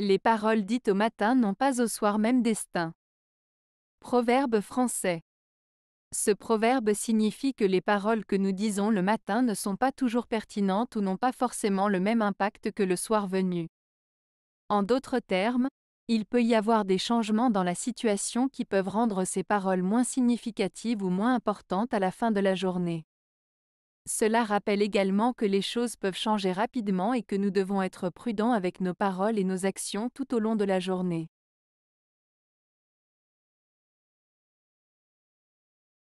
Les paroles dites au matin n'ont pas au soir même destin. Proverbe français. Ce proverbe signifie que les paroles que nous disons le matin ne sont pas toujours pertinentes ou n'ont pas forcément le même impact que le soir venu. En d'autres termes, il peut y avoir des changements dans la situation qui peuvent rendre ces paroles moins significatives ou moins importantes à la fin de la journée. Cela rappelle également que les choses peuvent changer rapidement et que nous devons être prudents avec nos paroles et nos actions tout au long de la journée.